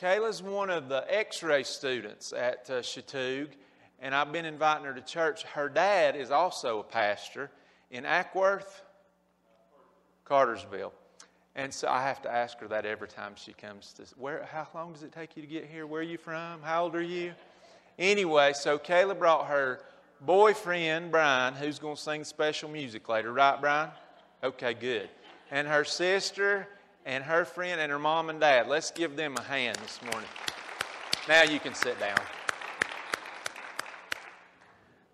Kayla's one of the x ray students at uh, and I've been inviting her to church. Her dad is also a pastor in Acworth, Cartersville. And so I have to ask her that every time she comes to. Where? How long does it take you to get here? Where are you from? How old are you? Anyway, so Kayla brought her boyfriend Brian, who's going to sing special music later, right, Brian? Okay, good. And her sister and her friend and her mom and dad. Let's give them a hand this morning. Now you can sit down.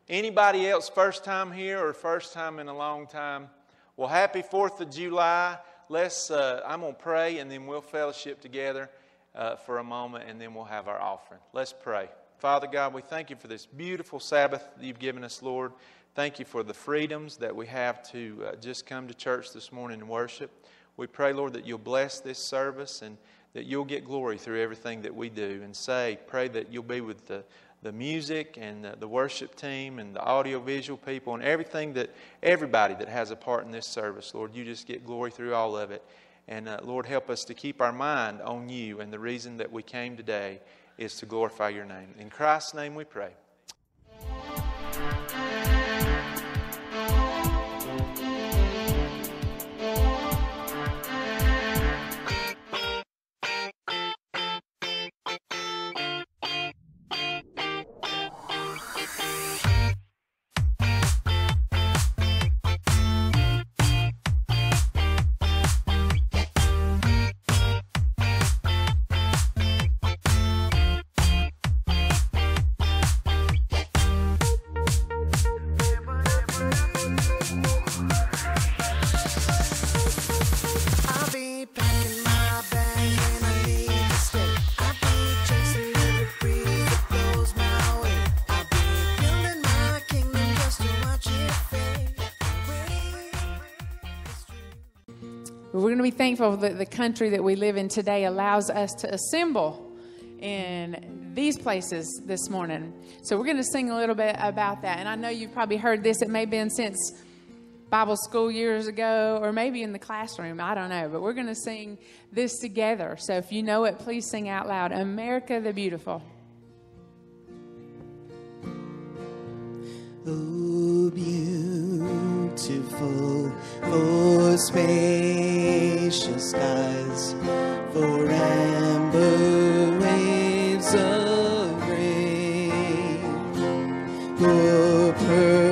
Anybody else first time here or first time in a long time? Well, happy 4th of July let's, uh, I'm going to pray and then we'll fellowship together uh, for a moment and then we'll have our offering. Let's pray. Father God, we thank you for this beautiful Sabbath that you've given us, Lord. Thank you for the freedoms that we have to uh, just come to church this morning and worship. We pray, Lord, that you'll bless this service and that you'll get glory through everything that we do and say. Pray that you'll be with the the music and the, the worship team and the audiovisual people and everything that everybody that has a part in this service, Lord, you just get glory through all of it. And uh, Lord, help us to keep our mind on you. And the reason that we came today is to glorify your name. In Christ's name we pray. Thankful that the country that we live in today allows us to assemble in these places this morning. So we're going to sing a little bit about that. And I know you've probably heard this. It may have been since Bible school years ago or maybe in the classroom. I don't know. But we're going to sing this together. So if you know it, please sing out loud America the Beautiful. Oh, beautiful for oh, spacious skies, for amber waves of rain, for purple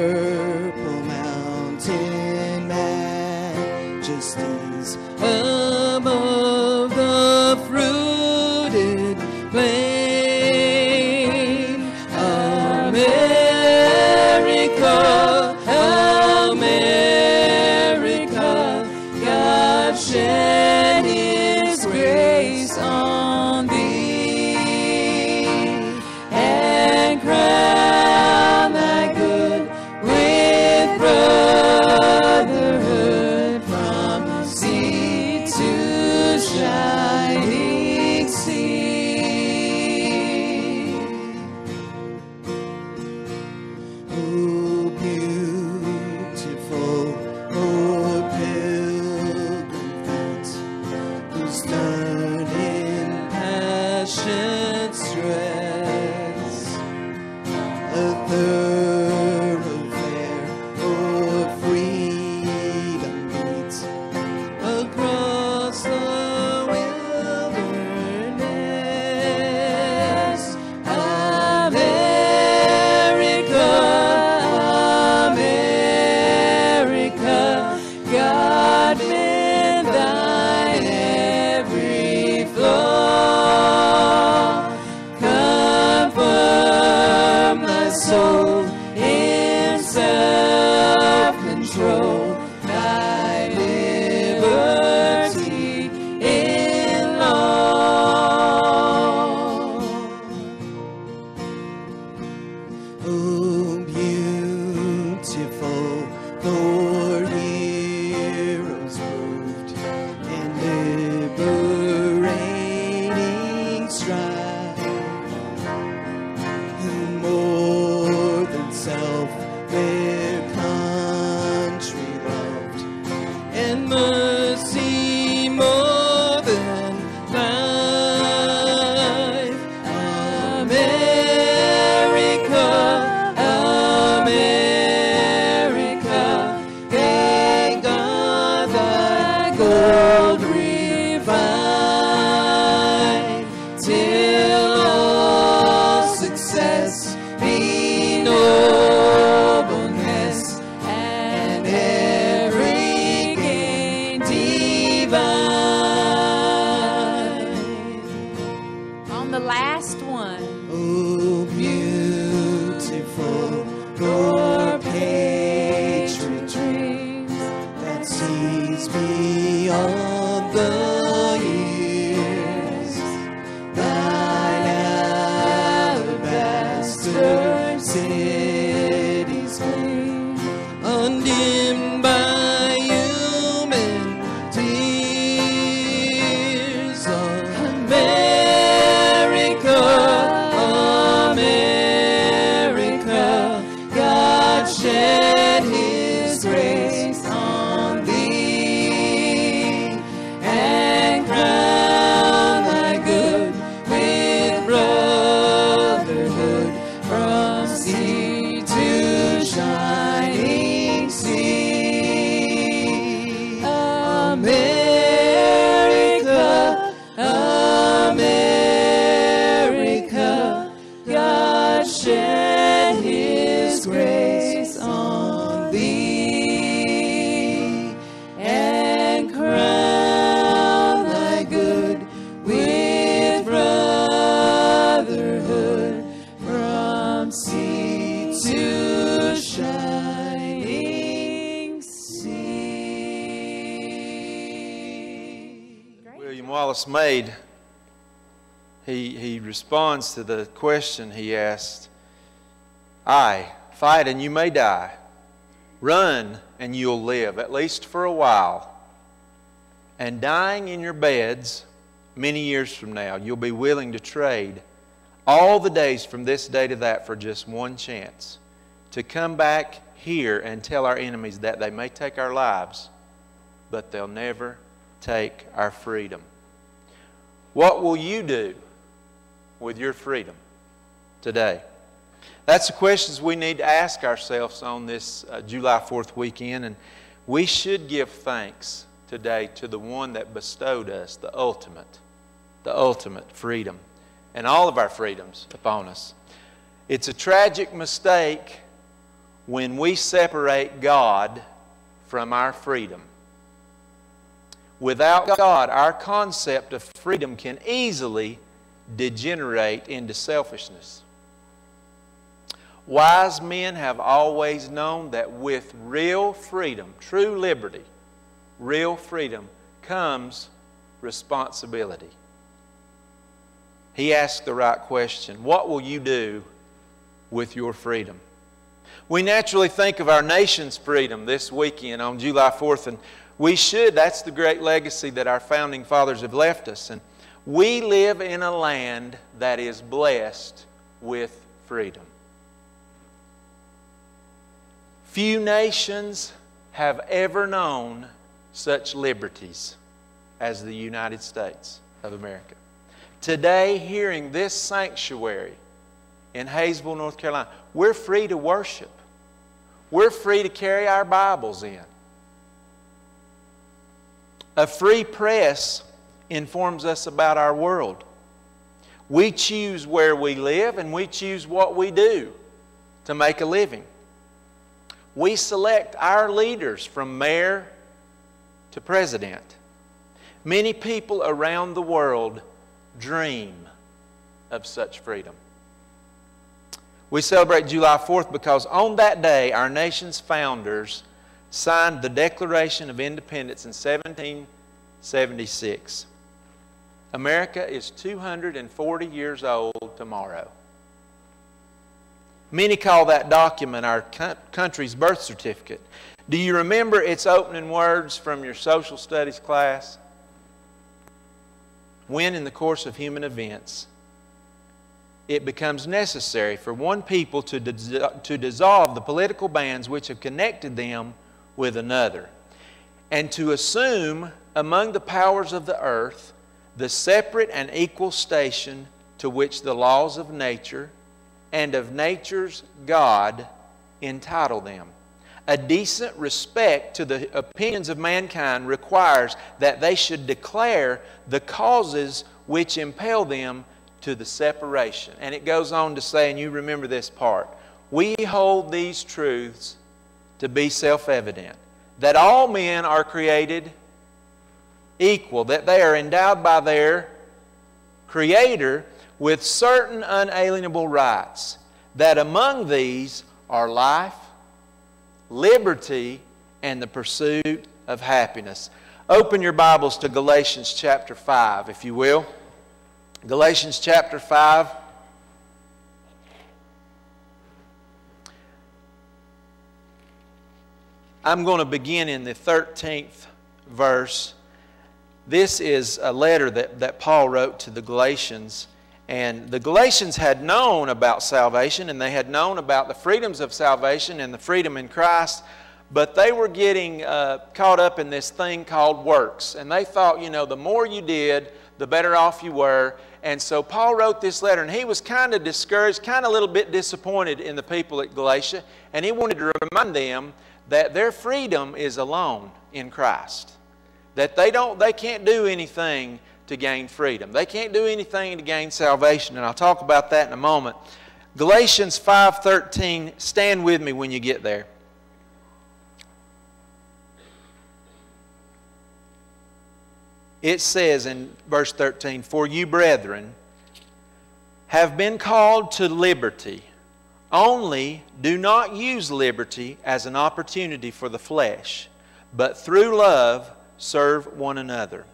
there. Responds to the question he asked I fight and you may die. Run and you'll live, at least for a while. And dying in your beds many years from now, you'll be willing to trade all the days from this day to that for just one chance to come back here and tell our enemies that they may take our lives, but they'll never take our freedom. What will you do with your freedom today? That's the questions we need to ask ourselves on this uh, July 4th weekend, and we should give thanks today to the one that bestowed us the ultimate, the ultimate freedom, and all of our freedoms upon us. It's a tragic mistake when we separate God from our freedom. Without God, our concept of freedom can easily degenerate into selfishness. Wise men have always known that with real freedom, true liberty, real freedom, comes responsibility. He asked the right question What will you do with your freedom? We naturally think of our nation's freedom this weekend on July 4th, and we should. That's the great legacy that our founding fathers have left us. And we live in a land that is blessed with freedom. Few nations have ever known such liberties as the United States of America. Today, here in this sanctuary in Hayesville, North Carolina, we're free to worship. We're free to carry our Bibles in. A free press informs us about our world. We choose where we live and we choose what we do to make a living. We select our leaders from mayor to president. Many people around the world dream of such freedom. We celebrate July 4th because on that day, our nation's founders signed the Declaration of Independence in 1776. America is 240 years old tomorrow. Many call that document our country's birth certificate. Do you remember its opening words from your social studies class? When, in the course of human events, it becomes necessary for one people to, to dissolve the political bands which have connected them with another, and to assume among the powers of the earth the separate and equal station to which the laws of nature and of nature's God entitle them. A decent respect to the opinions of mankind requires that they should declare the causes which impel them to the separation. And it goes on to say, and you remember this part, we hold these truths to be self evident that all men are created equal, that they are endowed by their Creator with certain unalienable rights, that among these are life, liberty, and the pursuit of happiness. Open your Bibles to Galatians chapter 5, if you will. Galatians chapter 5. I'm going to begin in the 13th verse this is a letter that, that Paul wrote to the Galatians. And the Galatians had known about salvation and they had known about the freedoms of salvation and the freedom in Christ, but they were getting uh, caught up in this thing called works. And they thought, you know, the more you did, the better off you were. And so Paul wrote this letter, and he was kind of discouraged, kind of a little bit disappointed in the people at Galatia, and he wanted to remind them that their freedom is alone in Christ. That they don't they can't do anything to gain freedom. They can't do anything to gain salvation, and I'll talk about that in a moment. Galatians 5:13, stand with me when you get there. it says in verse 13, For you, brethren, have been called to liberty. Only do not use liberty as an opportunity for the flesh, but through love serve one another.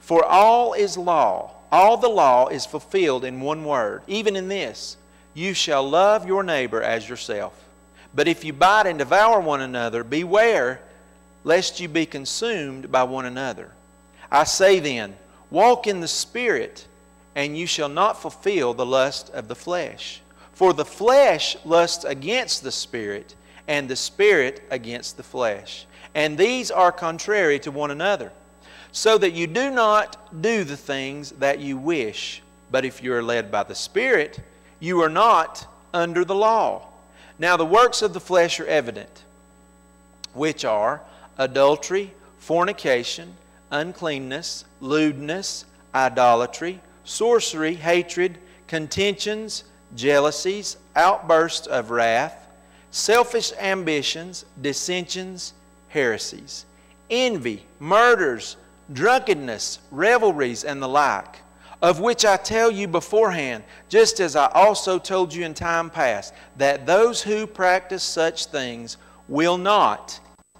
For all is law, all the law is fulfilled in one word, even in this you shall love your neighbor as yourself. But if you bite and devour one another, beware lest you be consumed by one another. I say then, walk in the Spirit, and you shall not fulfill the lust of the flesh. For the flesh lusts against the Spirit, and the Spirit against the flesh. And these are contrary to one another, so that you do not do the things that you wish. But if you are led by the Spirit, you are not under the law. Now the works of the flesh are evident, which are adultery, fornication, uncleanness, lewdness, idolatry, sorcery, hatred, contentions, jealousies, outbursts of wrath, selfish ambitions, dissensions, heresies, envy, murders, drunkenness, revelries, and the like, of which I tell you beforehand, just as I also told you in time past, that those who practice such things will not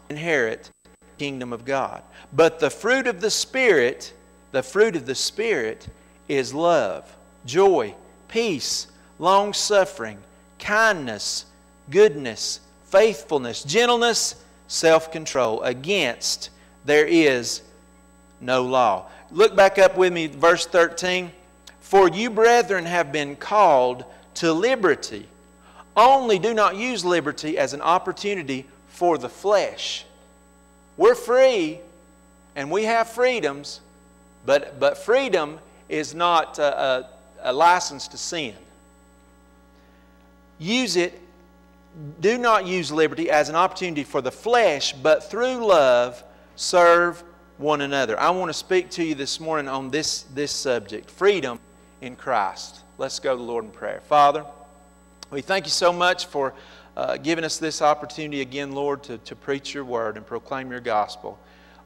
inherit the kingdom of God. But the fruit of the Spirit, the fruit of the Spirit is love, joy, peace, long suffering, kindness, goodness, faithfulness, gentleness, self control. Against there is no law. Look back up with me, verse 13. For you, brethren, have been called to liberty. Only do not use liberty as an opportunity for the flesh. We're free and we have freedoms, but, but freedom is not a, a, a license to sin. Use it, do not use liberty as an opportunity for the flesh, but through love serve one another. I want to speak to you this morning on this, this subject freedom in Christ. Let's go to the Lord in prayer. Father, we thank you so much for uh, giving us this opportunity again, Lord, to, to preach your word and proclaim your gospel.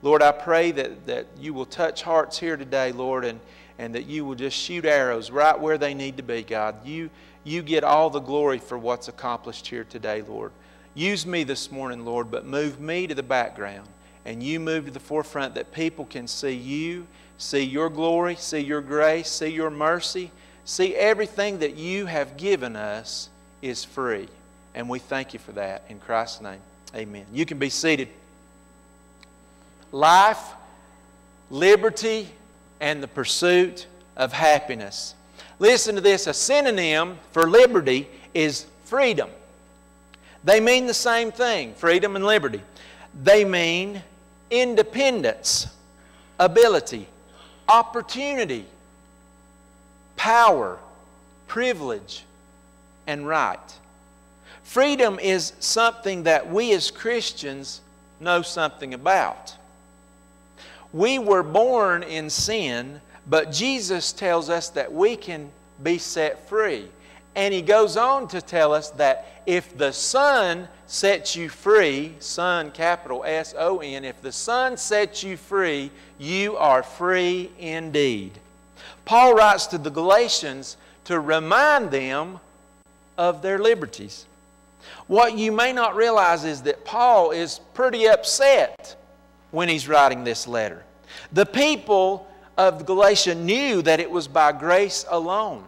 Lord, I pray that, that you will touch hearts here today, Lord, and, and that you will just shoot arrows right where they need to be, God. You, you get all the glory for what's accomplished here today, Lord. Use me this morning, Lord, but move me to the background and you move to the forefront that people can see you, see your glory, see your grace, see your mercy, see everything that you have given us is free. And we thank you for that. In Christ's name, amen. You can be seated life, liberty, and the pursuit of happiness. Listen to this a synonym for liberty is freedom. They mean the same thing freedom and liberty. They mean independence, ability, opportunity, power, privilege, and right. Freedom is something that we as Christians know something about. We were born in sin, but Jesus tells us that we can be set free. And he goes on to tell us that if the Son sets you free, Son, capital S O N, if the Son sets you free, you are free indeed. Paul writes to the Galatians to remind them of their liberties. What you may not realize is that Paul is pretty upset when he's writing this letter. The people of Galatia knew that it was by grace alone.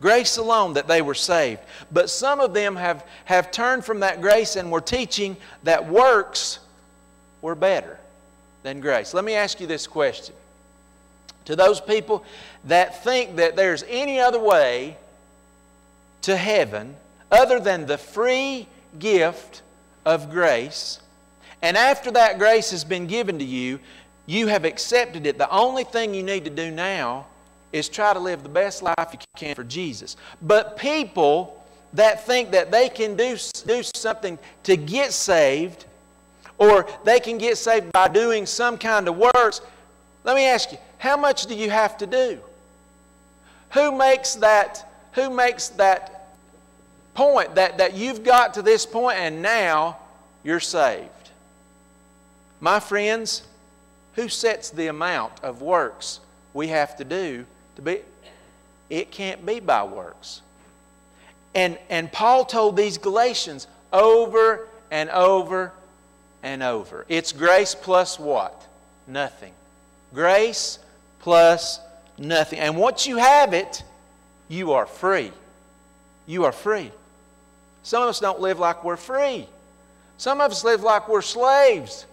Grace alone that they were saved. But some of them have, have turned from that grace and were teaching that works were better than grace. Let me ask you this question. To those people that think that there's any other way to heaven other than the free gift of grace, and after that grace has been given to you, you have accepted it. The only thing you need to do now is try to live the best life you can for Jesus. But people that think that they can do, do something to get saved, or they can get saved by doing some kind of works, let me ask you, how much do you have to do? Who makes that, who makes that point that, that you've got to this point and now you're saved? My friends, who sets the amount of works we have to do to be? It can't be by works. And, and Paul told these Galatians over and over and over. It's grace plus what? Nothing. Grace plus nothing. And once you have it, you are free. You are free. Some of us don't live like we're free. Some of us live like we're slaves.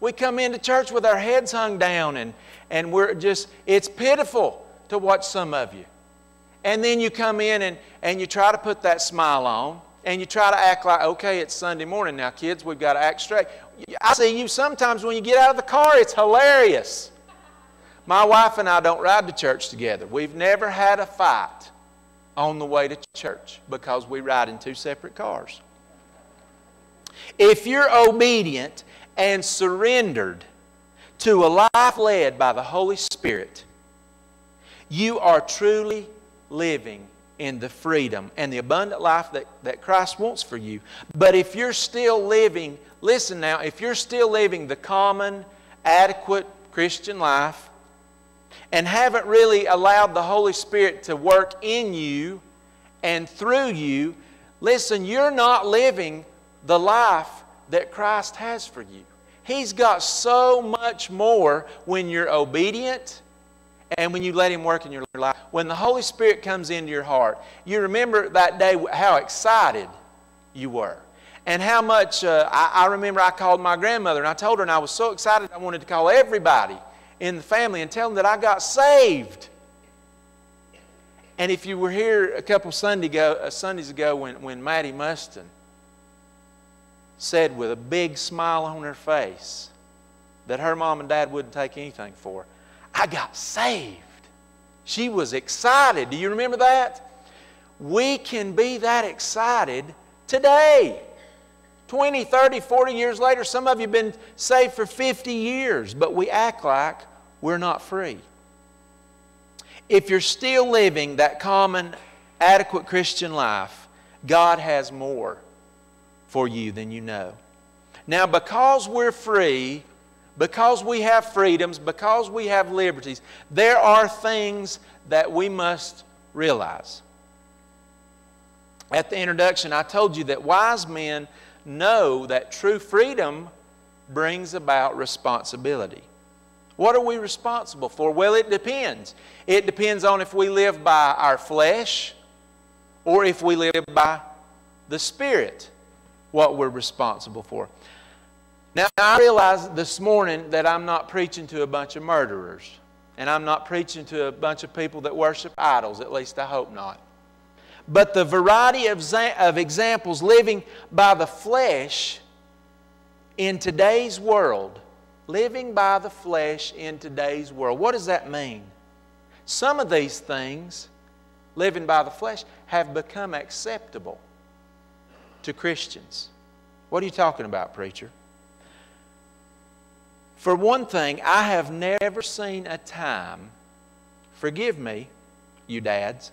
We come into church with our heads hung down and, and we're just, it's pitiful to watch some of you. And then you come in and, and you try to put that smile on and you try to act like, okay, it's Sunday morning now, kids, we've got to act straight. I see you sometimes when you get out of the car, it's hilarious. My wife and I don't ride to church together. We've never had a fight on the way to church because we ride in two separate cars. If you're obedient and surrendered to a life led by the Holy Spirit, you are truly living in the freedom and the abundant life that, that Christ wants for you. But if you're still living, listen now, if you're still living the common, adequate Christian life and haven't really allowed the Holy Spirit to work in you and through you, listen, you're not living the life that Christ has for you. He's got so much more when you're obedient and when you let Him work in your life. When the Holy Spirit comes into your heart, you remember that day how excited you were. And how much, uh, I, I remember I called my grandmother and I told her, and I was so excited I wanted to call everybody in the family and tell them that I got saved. And if you were here a couple Sunday ago, uh, Sundays ago when, when Maddie Muston said with a big smile on her face that her mom and dad wouldn't take anything for. I got saved. She was excited. Do you remember that? We can be that excited today. 20, 30, 40 years later, some of you have been saved for 50 years, but we act like we're not free. If you're still living that common, adequate Christian life, God has more for you than you know. Now, because we're free, because we have freedoms, because we have liberties, there are things that we must realize. At the introduction, I told you that wise men know that true freedom brings about responsibility. What are we responsible for? Well, it depends. It depends on if we live by our flesh or if we live by the Spirit what we're responsible for. Now, I realize this morning that I'm not preaching to a bunch of murderers, and I'm not preaching to a bunch of people that worship idols, at least I hope not. But the variety of, of examples living by the flesh in today's world, living by the flesh in today's world, what does that mean? Some of these things, living by the flesh, have become acceptable to Christians. What are you talking about, preacher? For one thing, I have never seen a time, forgive me, you dads,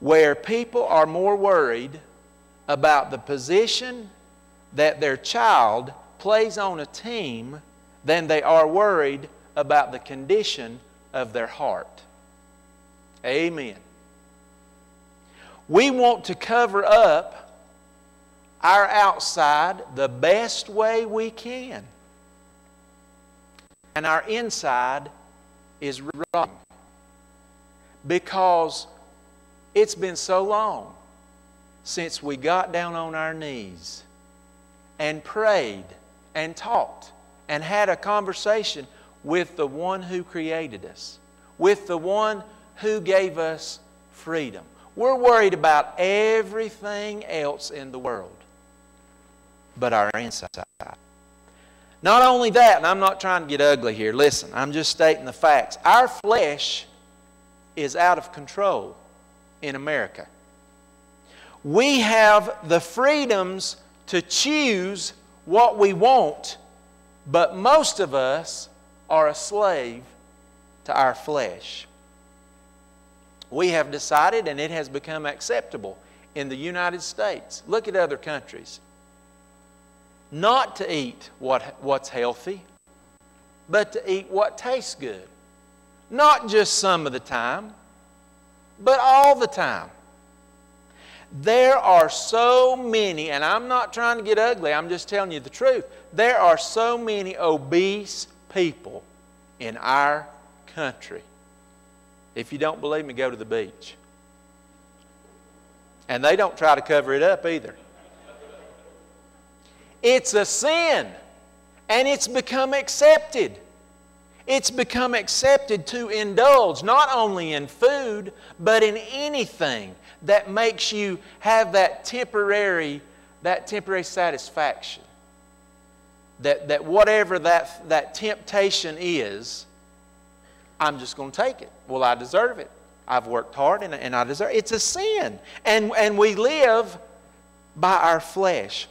where people are more worried about the position that their child plays on a team than they are worried about the condition of their heart. Amen. We want to cover up our outside the best way we can. And our inside is wrong. Because It's been so long since we got down on our knees and prayed and talked and had a conversation with the one who created us, with the one who gave us freedom. We're worried about everything else in the world but our inside. Not only that, and I'm not trying to get ugly here, listen, I'm just stating the facts. Our flesh is out of control in America. We have the freedoms to choose what we want, but most of us are a slave to our flesh. We have decided, and it has become acceptable in the United States. Look at other countries. Not to eat what, what's healthy, but to eat what tastes good. Not just some of the time, but all the time. There are so many, and I'm not trying to get ugly, I'm just telling you the truth. There are so many obese people in our country. If you don't believe me, go to the beach. And they don't try to cover it up either. It's a sin, and it's become accepted. It's become accepted to indulge not only in food, but in anything that makes you have that temporary, that temporary satisfaction. That, that whatever that, that temptation is, I'm just going to take it. Well, I deserve it. I've worked hard and, and I deserve it. It's a sin. And, and we live by our flesh.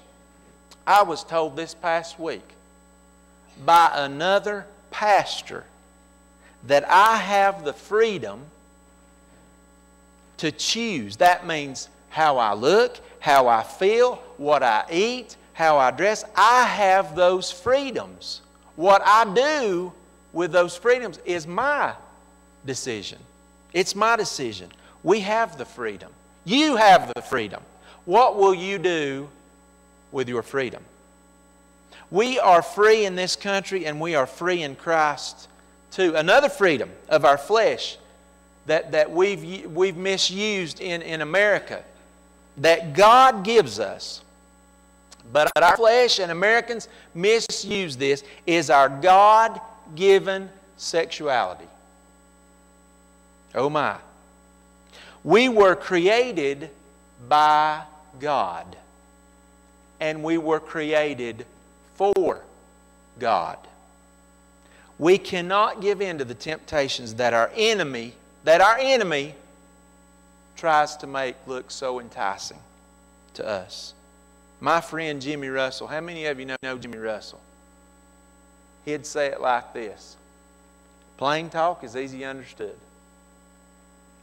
I was told this past week by another pastor that I have the freedom to choose. That means how I look, how I feel, what I eat, how I dress. I have those freedoms. What I do with those freedoms is my decision. It's my decision. We have the freedom. You have the freedom. What will you do with your freedom? We are free in this country and we are free in Christ too. Another freedom of our flesh that, that we've, we've misused in, in America that God gives us, but our flesh and Americans misuse this, is our God given sexuality. Oh my. We were created by God, and we were created for God. We cannot give in to the temptations that our enemy, that our enemy tries to make look so enticing to us. My friend Jimmy Russell, how many of you know, know Jimmy Russell? He'd say it like this Plain talk is easy understood.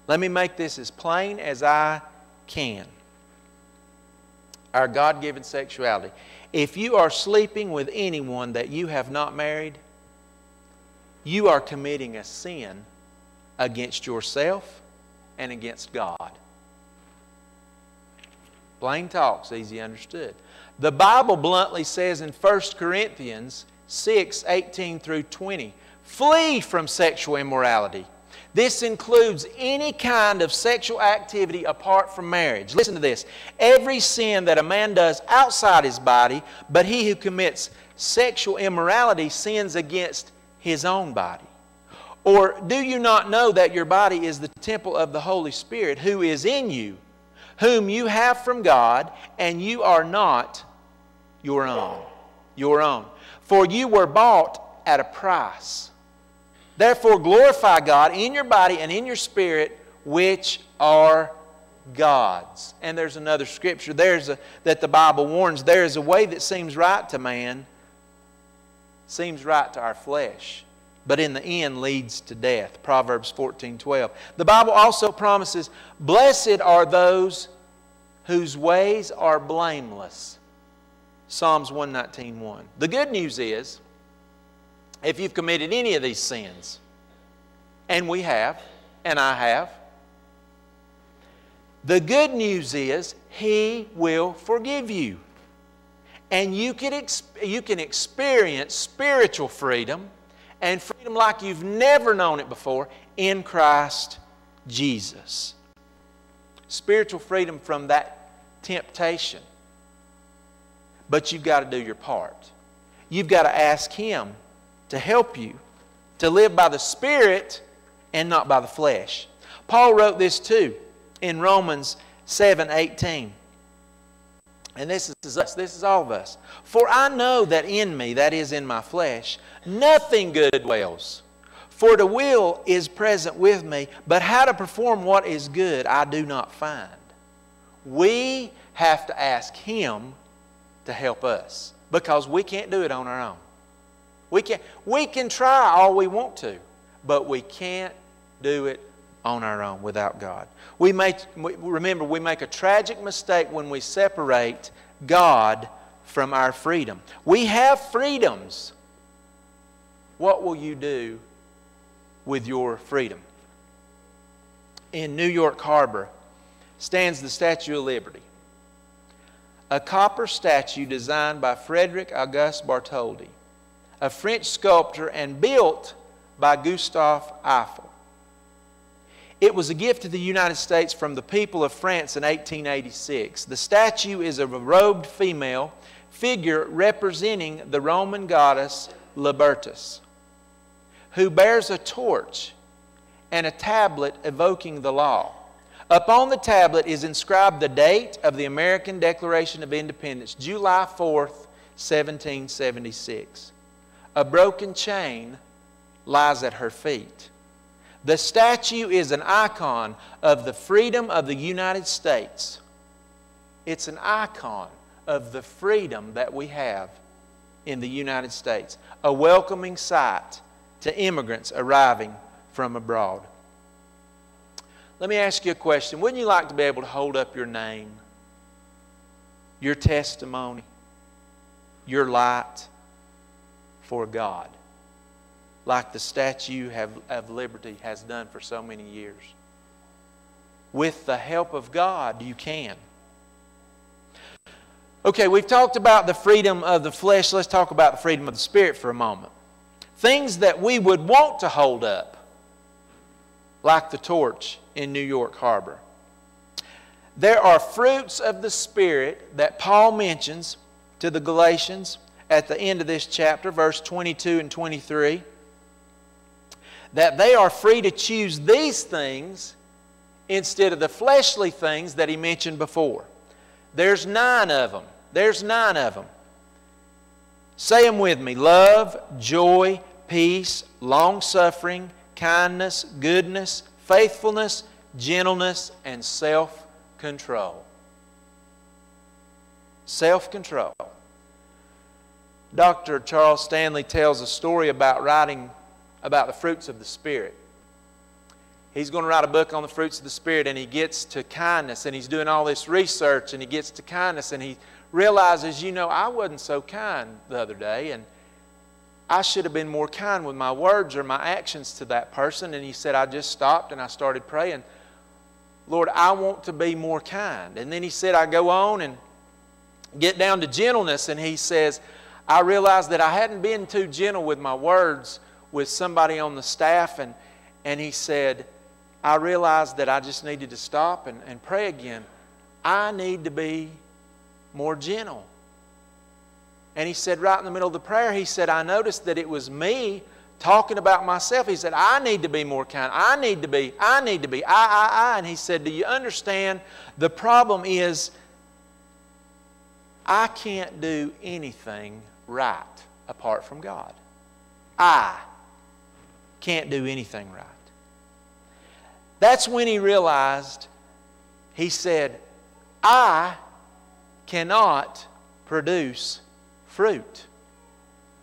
Let me make this as plain as I can. Our God given sexuality. If you are sleeping with anyone that you have not married, you are committing a sin against yourself and against God. Plain talk's easy understood. The Bible bluntly says in 1 Corinthians 6 18 through 20, flee from sexual immorality. This includes any kind of sexual activity apart from marriage. Listen to this. Every sin that a man does outside his body, but he who commits sexual immorality sins against his own body. Or do you not know that your body is the temple of the Holy Spirit who is in you, whom you have from God, and you are not your own? Your own. For you were bought at a price. Therefore, glorify God in your body and in your spirit, which are God's. And there's another scripture there's a, that the Bible warns there is a way that seems right to man, seems right to our flesh, but in the end leads to death. Proverbs 14 12. The Bible also promises, Blessed are those whose ways are blameless. Psalms 119 1. The good news is, if you've committed any of these sins, and we have, and I have, the good news is He will forgive you. And you can, you can experience spiritual freedom and freedom like you've never known it before in Christ Jesus. spiritual freedom from that temptation. But you've got to do your part. You've got to ask Him to help you to live by the Spirit and not by the flesh. Paul wrote this too in Romans 7 18. And this is us, this is all of us. For I know that in me, that is in my flesh, nothing good dwells. For the will is present with me, but how to perform what is good I do not find. We have to ask Him to help us because we can't do it on our own. We can, we can try all we want to, but we can't do it on our own without God. We make, remember, we make a tragic mistake when we separate God from our freedom. We have freedoms. What will you do with your freedom? In New York Harbor stands the Statue of Liberty, a copper statue designed by Frederick Auguste Bartholdi, a French sculptor, and built by Gustave Eiffel. It was a gift to the United States from the people of France in 1886. The statue is of a robed female figure representing the Roman goddess Libertas, who bears a torch and a tablet evoking the law. Upon the tablet is inscribed the date of the American Declaration of Independence, July 4th, 1776. A broken chain lies at her feet. The statue is an icon of the freedom of the United States. It's an icon of the freedom that we have in the United States, a welcoming sight to immigrants arriving from abroad. Let me ask you a question. Wouldn't you like to be able to hold up your name, your testimony, your light for God? like the Statue of Liberty has done for so many years. With the help of God, you can. Okay, we've talked about the freedom of the flesh. Let's talk about the freedom of the spirit for a moment. Things that we would want to hold up, like the torch in New York Harbor. There are fruits of the Spirit that Paul mentions to the Galatians at the end of this chapter, verse 22 and 23 that they are free to choose these things instead of the fleshly things that he mentioned before. There's nine of them. There's nine of them. Say them with me love, joy, peace, long suffering, kindness, goodness, faithfulness, gentleness, and self control. Self control. Dr. Charles Stanley tells a story about writing about the fruits of the Spirit. He's going to write a book on the fruits of the Spirit, and he gets to kindness, and he's doing all this research, and he gets to kindness, and he realizes, you know, I wasn't so kind the other day, and I should have been more kind with my words or my actions to that person. And he said, I just stopped and I started praying, Lord, I want to be more kind. And then he said, I go on and get down to gentleness, and he says, I realized that I hadn't been too gentle with my words with somebody on the staff, and, and he said, I realized that I just needed to stop and, and pray again. I need to be more gentle. And he said, right in the middle of the prayer, he said, I noticed that it was me talking about myself. He said, I need to be more kind. I need to be, I need to be, I, I, I. And he said, Do you understand? The problem is, I can't do anything right apart from God. I can't do anything right. That's when he realized, he said, I cannot produce fruit.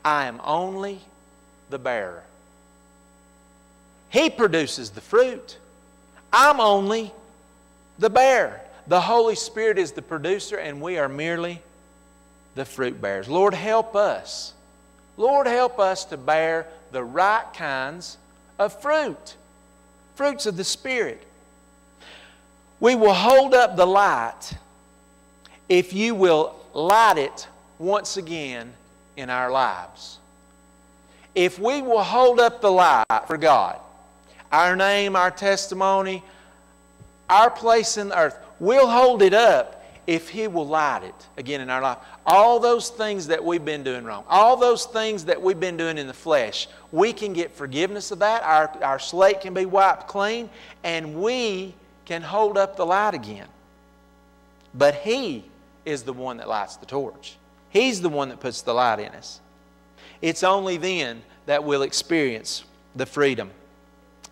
I am only the bearer. He produces the fruit. I'm only the bearer. The Holy Spirit is the producer, and we are merely the fruit bearers. Lord, help us. Lord, help us to bear the right kinds of fruit, fruits of the Spirit. We will hold up the light if you will light it once again in our lives. If we will hold up the light for God, our name, our testimony, our place in the earth. We'll hold it up if He will light it again in our life. All those things that we've been doing wrong, all those things that we've been doing in the flesh, we can get forgiveness of that. Our, our slate can be wiped clean, and we can hold up the light again. But He is the one that lights the torch, He's the one that puts the light in us. It's only then that we'll experience the freedom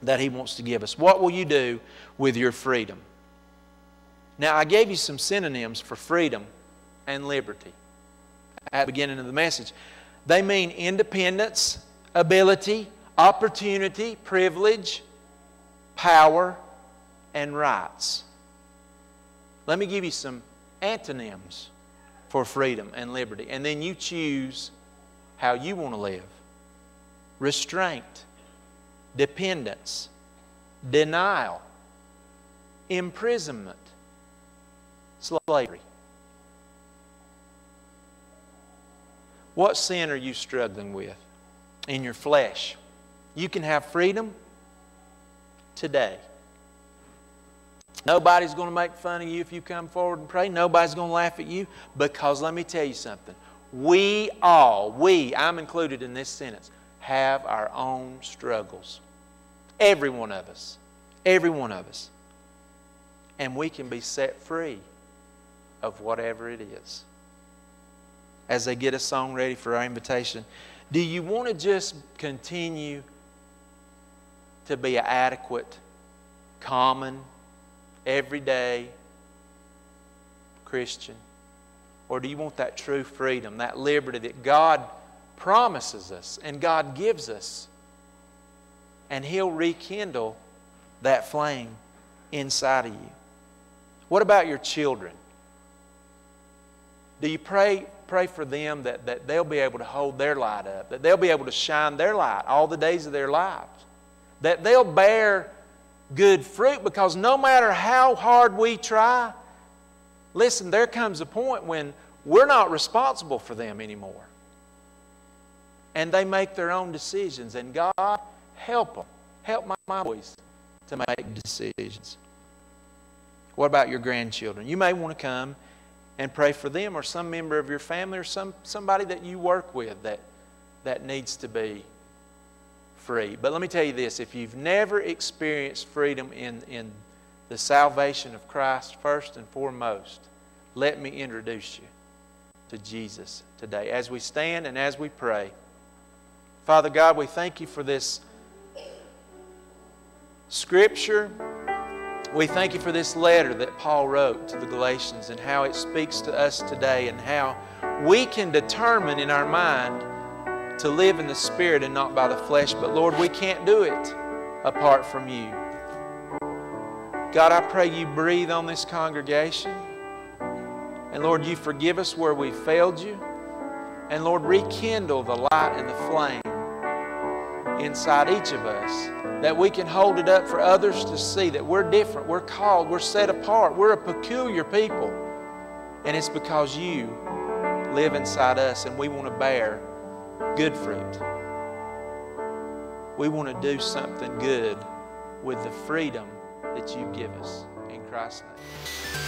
that He wants to give us. What will you do with your freedom? Now, I gave you some synonyms for freedom and liberty at the beginning of the message. They mean independence, ability, opportunity, privilege, power, and rights. Let me give you some antonyms for freedom and liberty, and then you choose how you want to live restraint, dependence, denial, imprisonment, slavery. What sin are you struggling with in your flesh? You can have freedom today. Nobody's going to make fun of you if you come forward and pray. Nobody's going to laugh at you because let me tell you something. We all, we, I'm included in this sentence, have our own struggles. Every one of us. Every one of us. And we can be set free of whatever it is. As they get a song ready for our invitation, do you want to just continue to be an adequate, common, everyday Christian? Or do you want that true freedom, that liberty that God promises us and God gives us? And He'll rekindle that flame inside of you. What about your children? Do you pray, pray for them that, that they'll be able to hold their light up, that they'll be able to shine their light all the days of their lives, that they'll bear good fruit because no matter how hard we try, listen, there comes a point when we're not responsible for them anymore. And they make their own decisions. And God, help them. Help my, my boys to make decisions. What about your grandchildren? You may want to come and pray for them or some member of your family or some, somebody that you work with that, that needs to be free. But let me tell you this if you've never experienced freedom in, in the salvation of Christ, first and foremost, let me introduce you to Jesus today. As we stand and as we pray, Father God, we thank you for this scripture. We thank you for this letter that Paul wrote to the Galatians and how it speaks to us today and how we can determine in our mind to live in the Spirit and not by the flesh. But Lord, we can't do it apart from you. God, I pray you breathe on this congregation. And Lord, you forgive us where we failed you. And Lord, rekindle the light and the flame inside each of us that we can hold it up for others to see that we're different, we're called, we're set apart, we're a peculiar people. And it's because you live inside us and we want to bear good fruit. We want to do something good with the freedom that you give us. In Christ's name.